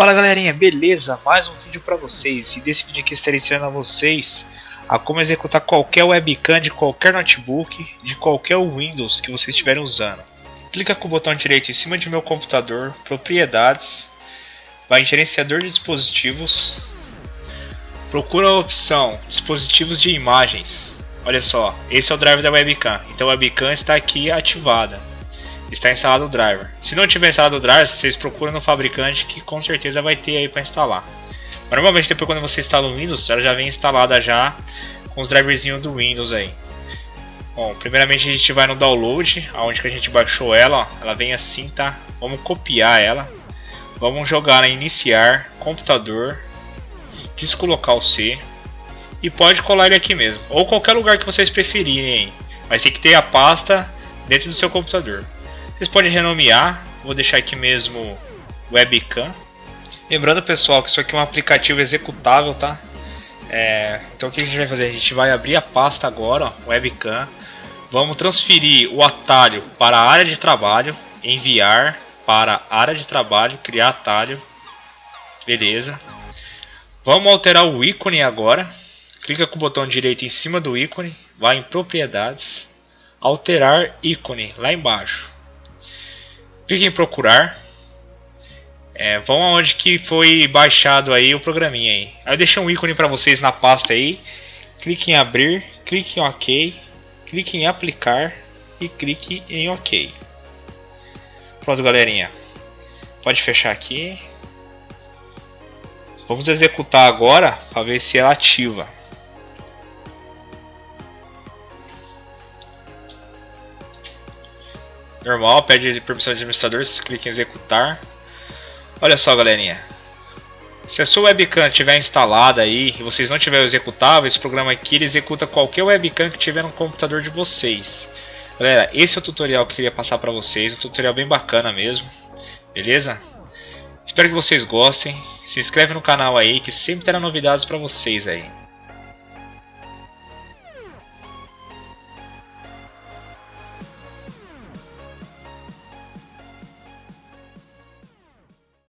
Fala galerinha, beleza? Mais um vídeo para vocês e desse vídeo aqui estarei ensinando a vocês a como executar qualquer webcam de qualquer notebook, de qualquer Windows que vocês estiverem usando. Clica com o botão direito em cima de meu computador, propriedades, vai em gerenciador de dispositivos, procura a opção dispositivos de imagens. Olha só, esse é o drive da webcam, então a webcam está aqui ativada está instalado o driver. Se não tiver instalado o driver, vocês procuram no fabricante que com certeza vai ter aí para instalar. Normalmente depois quando você instala o Windows, ela já vem instalada já com os driverzinhos do Windows aí. Bom, primeiramente a gente vai no download, aonde que a gente baixou ela, ó, ela vem assim, tá? Vamos copiar ela. Vamos jogar em iniciar, computador, disco local C e pode colar ele aqui mesmo, ou qualquer lugar que vocês preferirem, mas tem que ter a pasta dentro do seu computador. Vocês podem renomear, vou deixar aqui mesmo webcam. Lembrando pessoal que isso aqui é um aplicativo executável, tá? É, então o que a gente vai fazer? A gente vai abrir a pasta agora, ó, webcam. Vamos transferir o atalho para a área de trabalho, enviar para a área de trabalho, criar atalho. Beleza. Vamos alterar o ícone agora. Clica com o botão direito em cima do ícone, vai em propriedades, alterar ícone lá embaixo clique em procurar. É, vão aonde que foi baixado aí o programinha aí. Aí eu deixei um ícone para vocês na pasta aí. Clique em abrir, clique em OK, clique em aplicar e clique em OK. Pronto, galerinha. Pode fechar aqui. Vamos executar agora para ver se ela ativa. Normal, pede permissão de administrador, clique em executar. Olha só, galerinha. Se a sua webcam estiver instalada aí e vocês não tiverem executável, esse programa aqui ele executa qualquer webcam que tiver no computador de vocês. Galera, esse é o tutorial que eu queria passar para vocês, um tutorial bem bacana mesmo, beleza? Espero que vocês gostem, se inscreve no canal aí que sempre terá novidades para vocês aí.